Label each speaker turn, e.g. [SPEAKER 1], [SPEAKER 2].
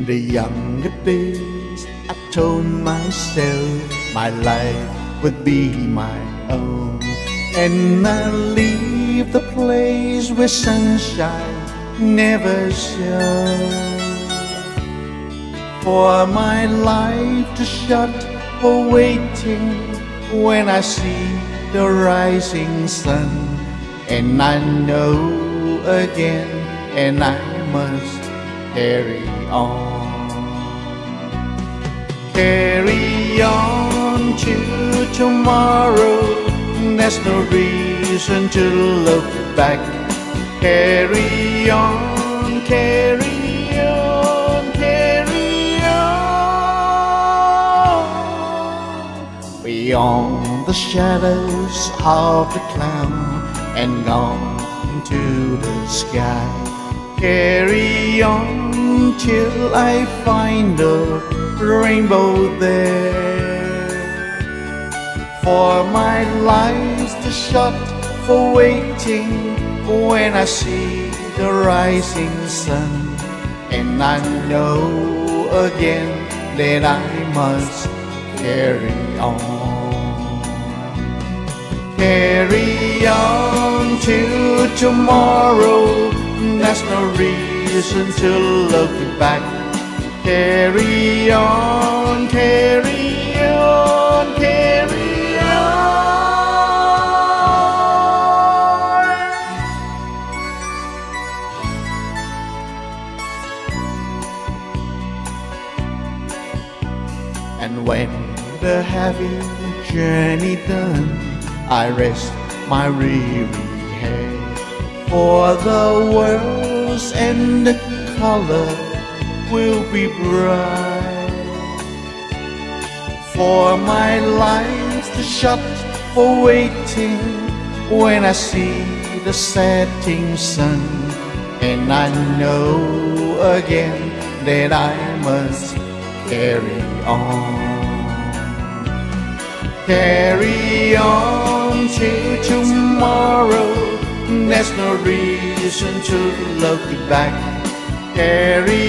[SPEAKER 1] The younger days, I told myself my life would be my own, and I leave the place where sunshine never shone. For my life to shut for waiting when I see the rising sun, and I know again, and I must carry on. Carry on to tomorrow. There's no reason to look back. Carry on, carry on, carry on. Beyond the shadows of the cloud and gone to the sky. Carry on till I find a rainbow there. For my life's too short for waiting when I see the rising sun, and I know again that I must carry on. Carry on to tomorrow. There's no reason to look back. Carry on, carry on, carry on. And when the heavy journey done, I rest my weary head. For the world's and the color will be bright. For my life's short for waiting when I see the setting sun, and I know again that I must carry on. Carry on There's no reason to look back. Carry